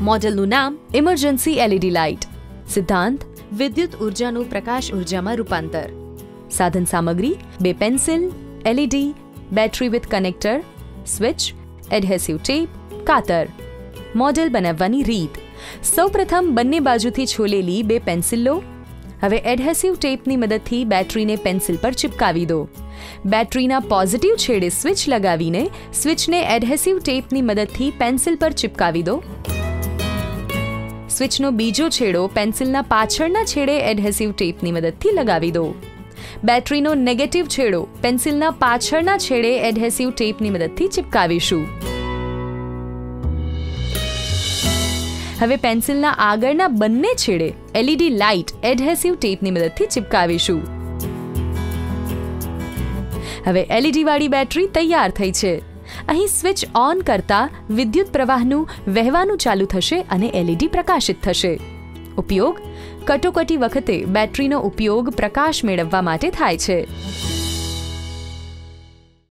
મોડેલનું નામ emergency LED light સિદ્ધાંત, વિદ્યુત ઉર્જાનું પ્રકાશ ઉર્જામાં રૂપાંતર. સાધન સામગ્રી, બે pencil LED battery with connector, switch, adhesive tape, કાતર. મોડેલ બનાવવાની રીત. સૌપ્રથમ બંને બાજુથી છોલેલી બે પેન્સિલ. લો હવે એડહેસિવ ટેપની મદદથી બેટરીને પેન્સિલ પર ચિપકાવી દો. બેટરીના પોઝિટિવ છેડે સ્વિચ લગાવીને સ્વિચને એડહેસિવ ટેપની મદદથી પેન્સિલ પર ચિપકાવી દો. સ્વિચનો બીજો છેડો પેન્સિલના પાછળના છેડે એડહેસિવ ટેપની મદદથી લગાવી દો. બેટરીનો નેગેટિવ છેડો પેન્સિલના પાછળના છેડે એડહેસિવ ટેપની મદદથી ચિપકાવીશું. હવે પેન્સિલના આગળના બંને છેડે એલઈડી લાઇટ એડહેસિવ ટેપની મદદથી ચિપકાવીશું. હવે એલઈડી વાળી બેટરી તૈયાર થઈ છે. અહીં સ્વિચ ઓન કરતા વિદ્યુત પ્રવાહનું વહેવાનું ચાલુ થશે અને એલઈડી પ્રકાશિત થશે. ઉપયોગ, કટોકટી વખતે બેટરીનો ઉપયોગ પ્રકાશ મેળવવા માટે થાય છે.